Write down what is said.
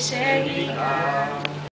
enxergue.